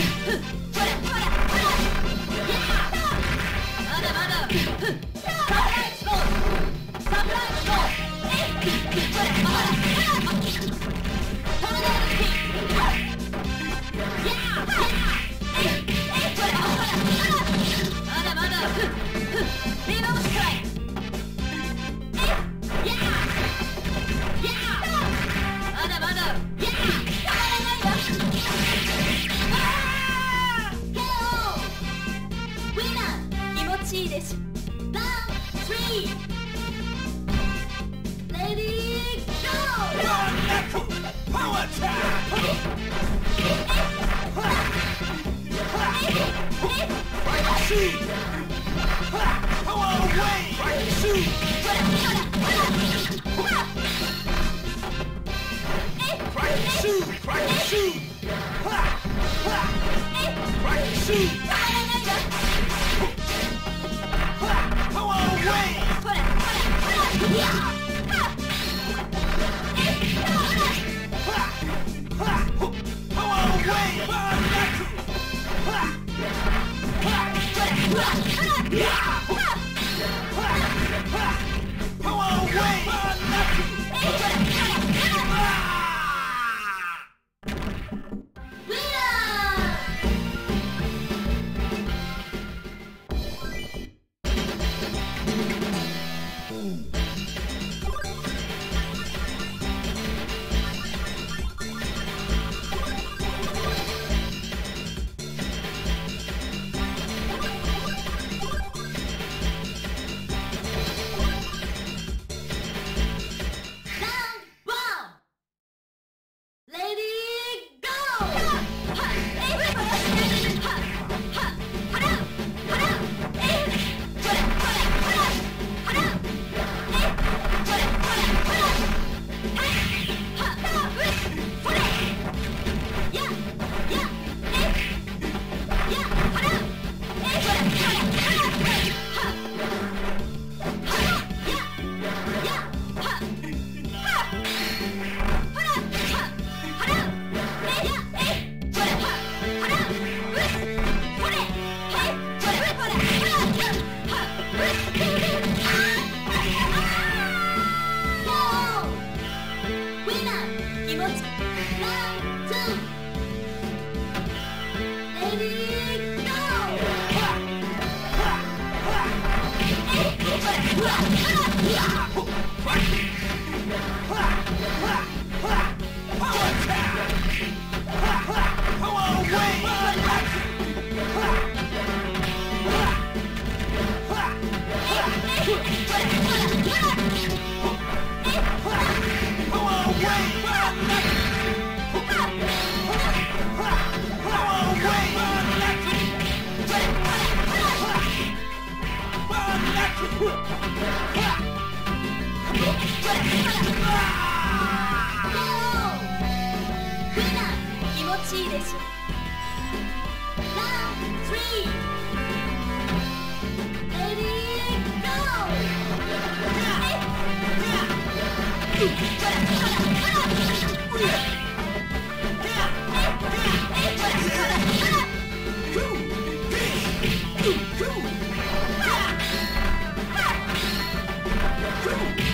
Huh? Ha! 3 Oh,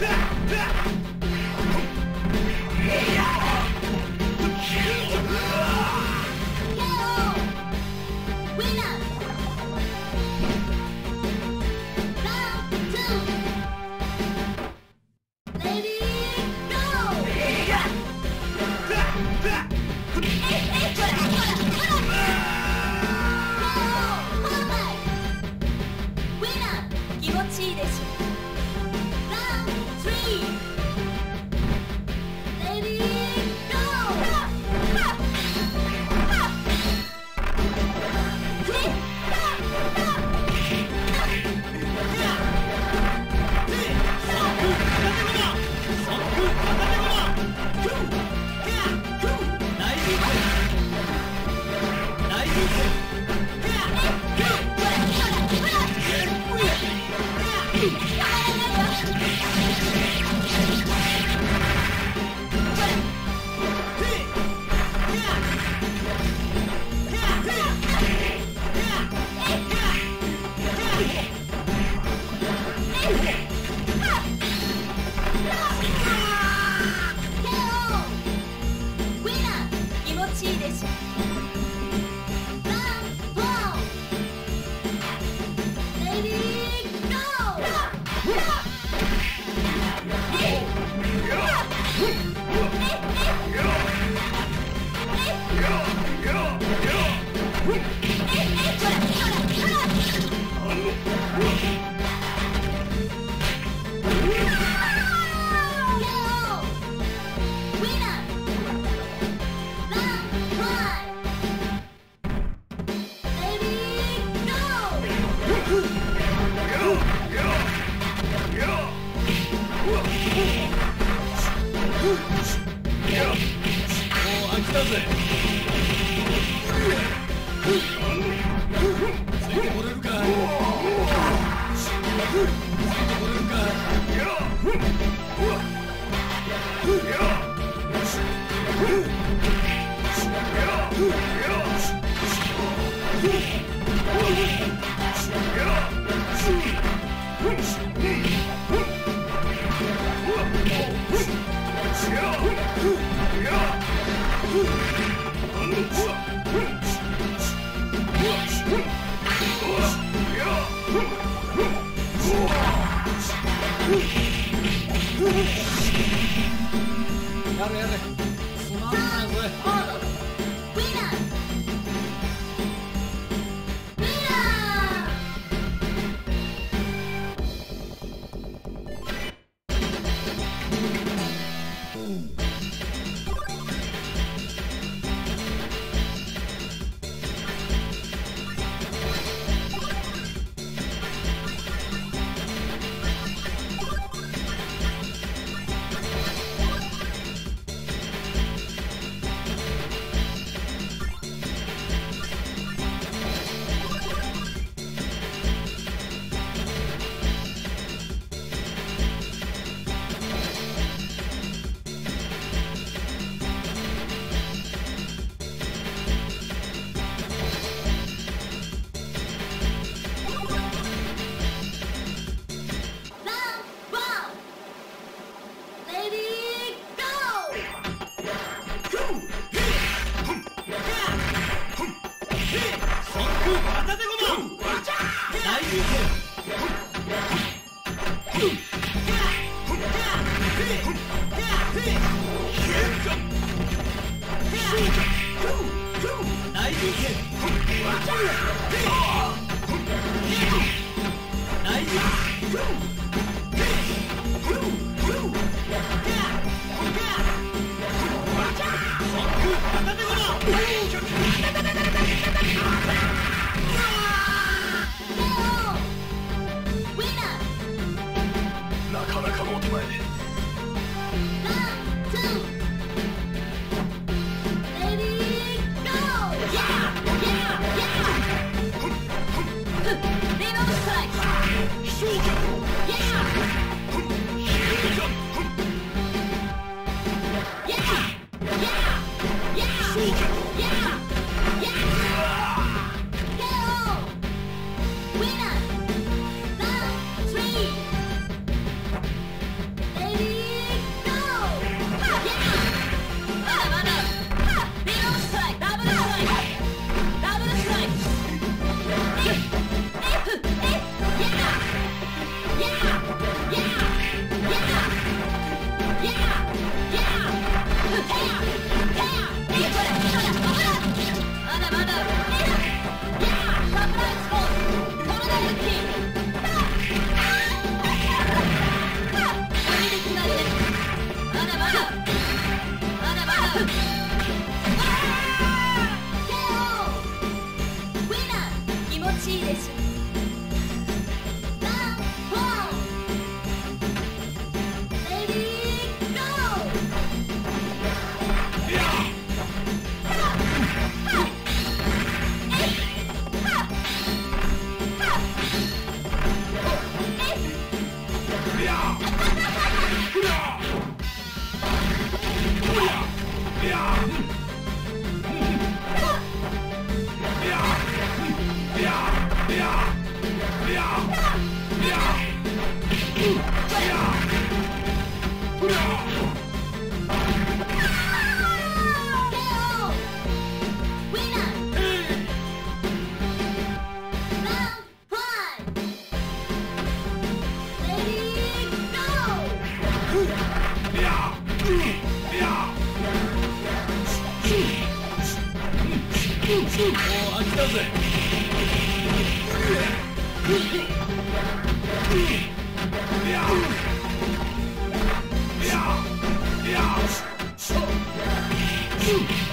Ah! listen. やれやれ。すまんないこれ Nice. Woo!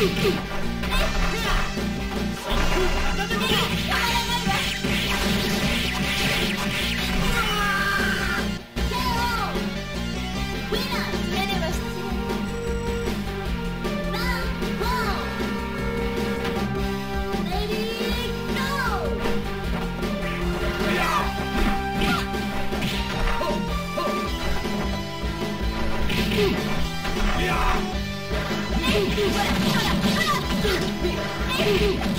Yeah! Woo!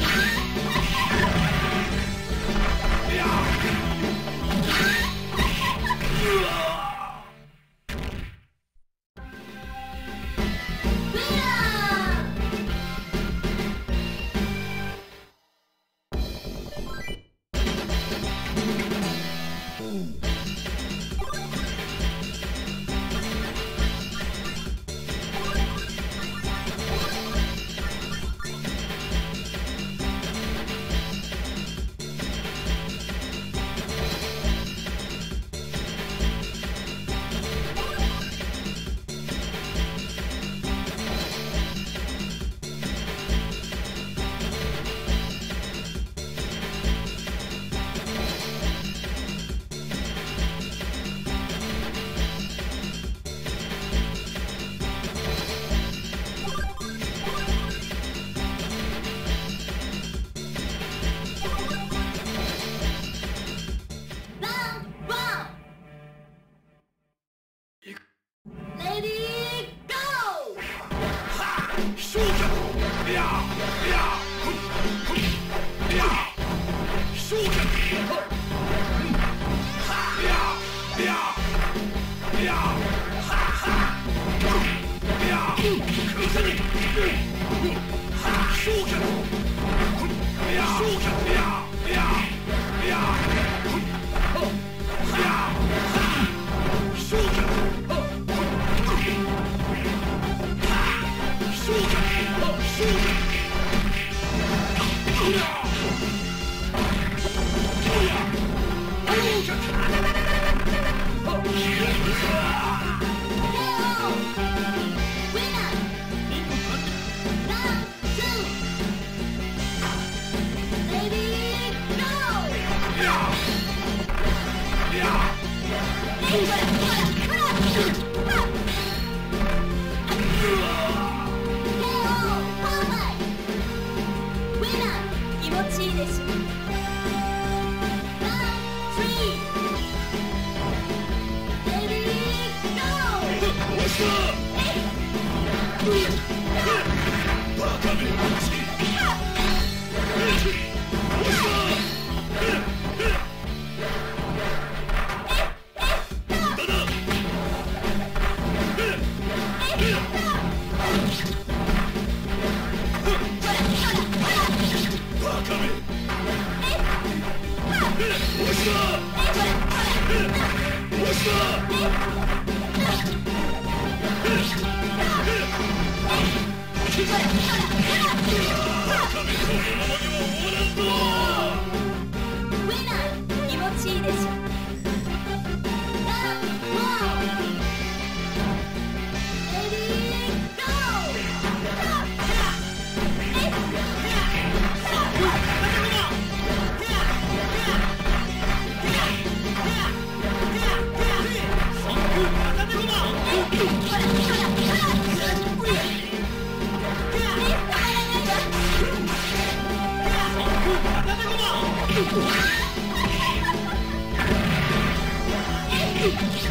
Thank you.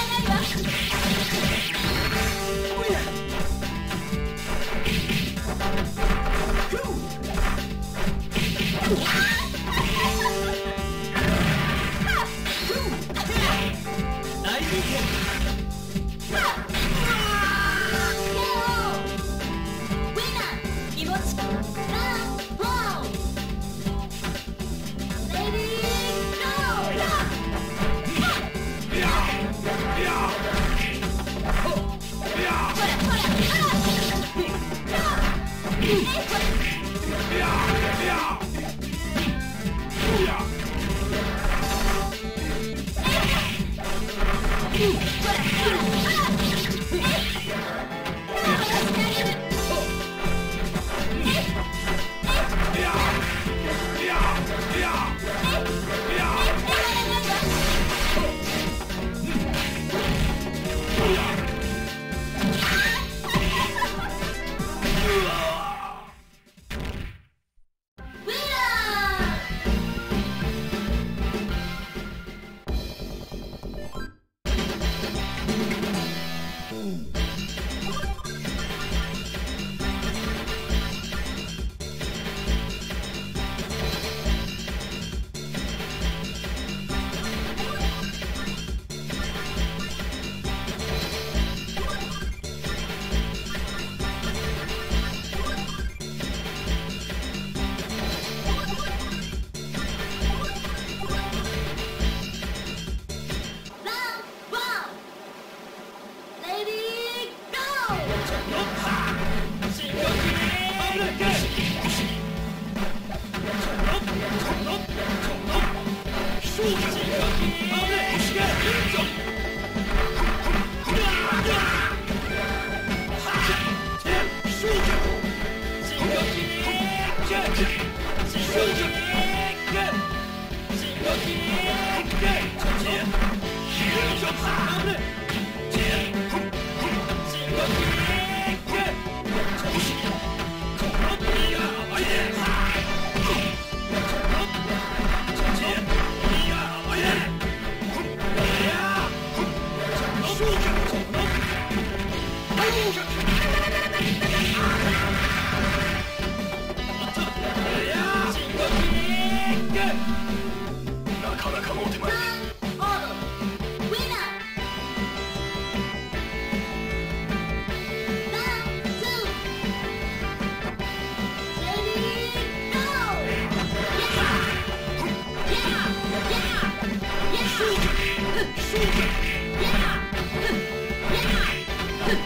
こ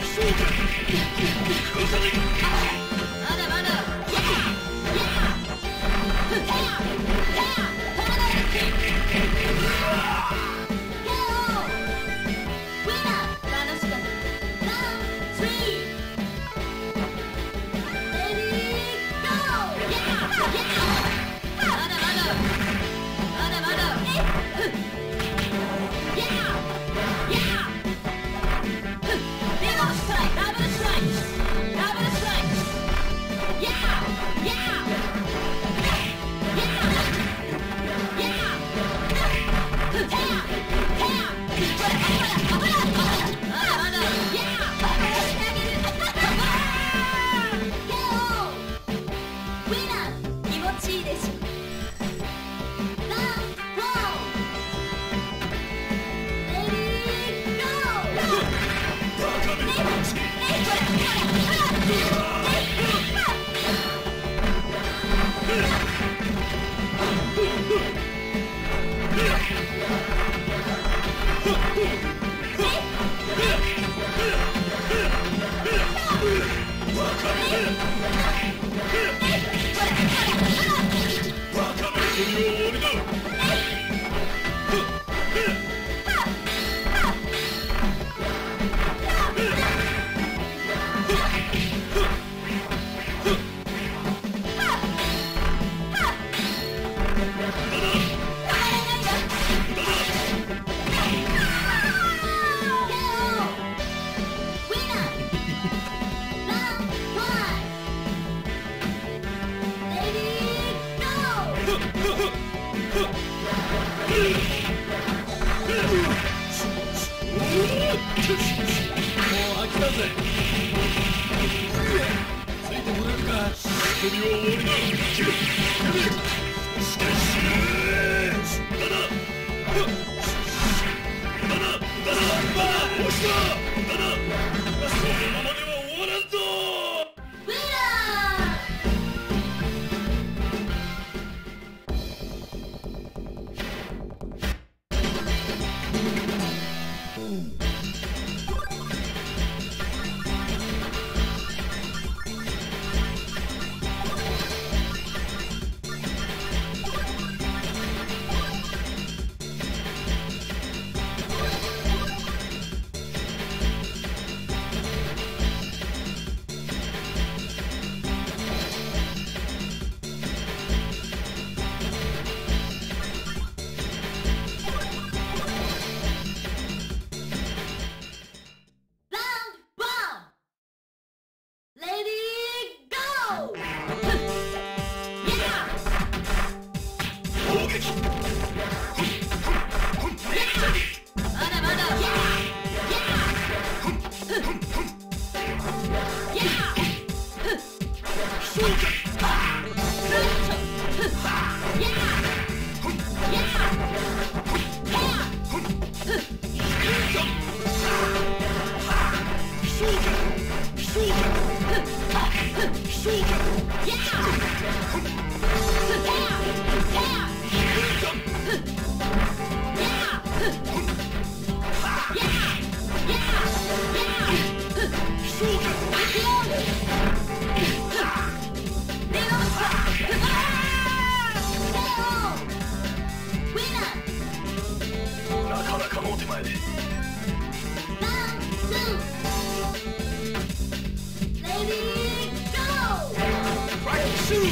やった!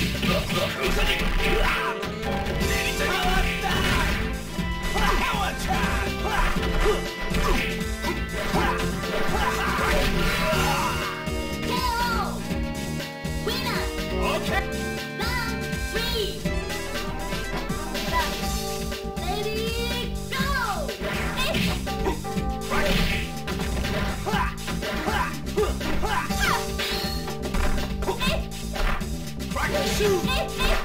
ァイ you.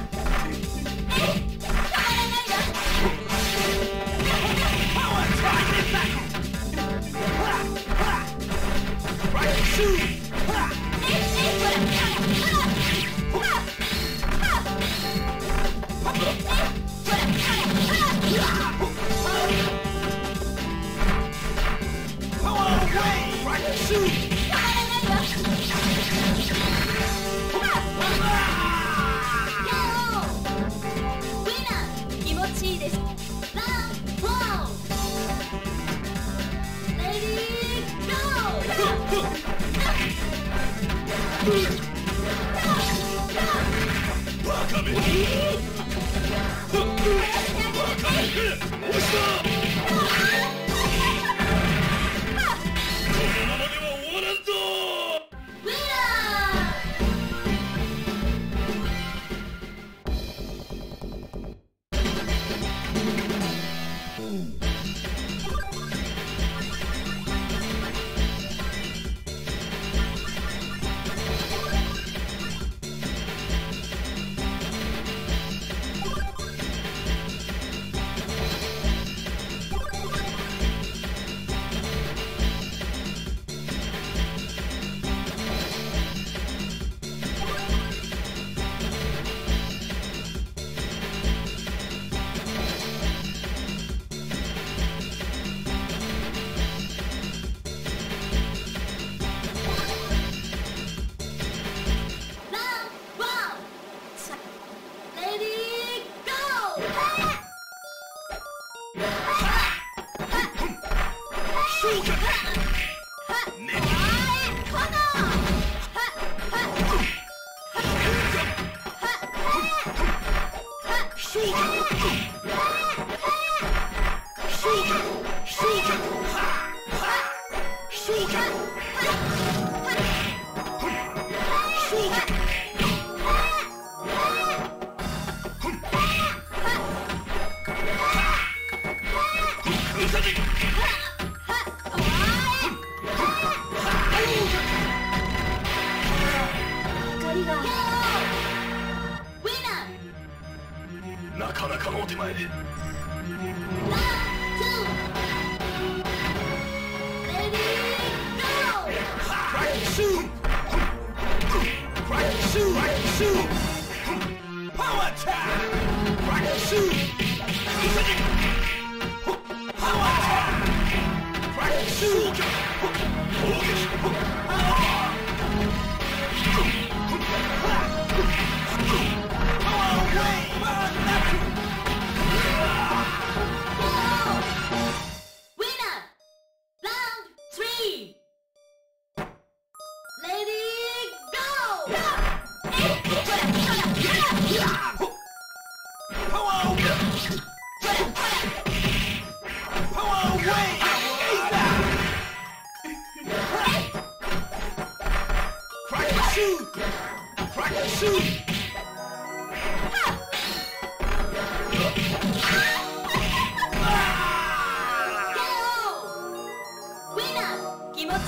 押した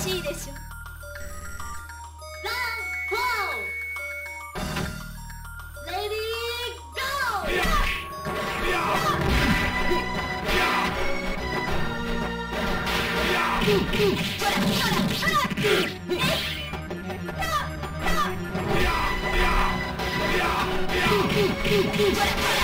ちいいでしょ。ほら